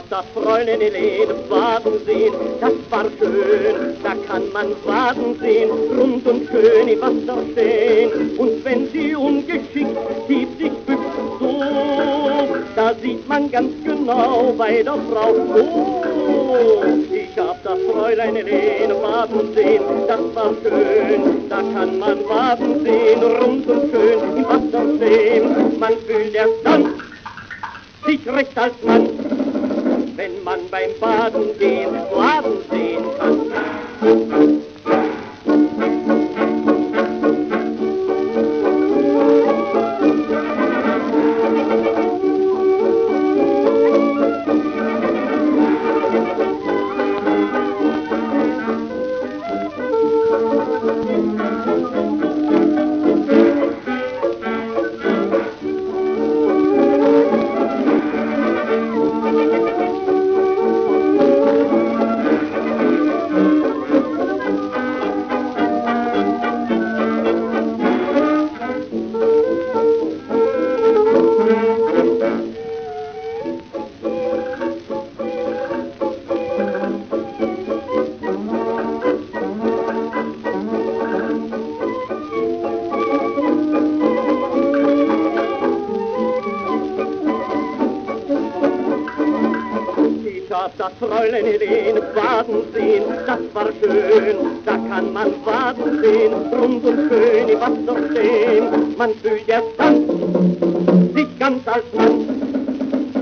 Fräulein Helene baden sehen, das war schön, da kann man baden sehen, rund und schön im Wasser stehen. Und wenn sie ungeschickt tief sich bückt, so, da sieht man ganz genau bei der Frau, oh, ich hab das Fräulein Helene baden sehen, das war schön, da kann man baden sehen, rund und schön im Wasser stehen. Man fühlt erst dann sich recht als Mann, wenn man beim Baden gehen baden sehen kann. Ich hab das Fräulein Helene baden sehen, das war schön, da kann man baden sehen, rund und schön im Wasser stehen. Man fühlt erst dann sich ganz als Mann,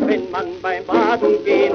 wenn man beim Baden gehen.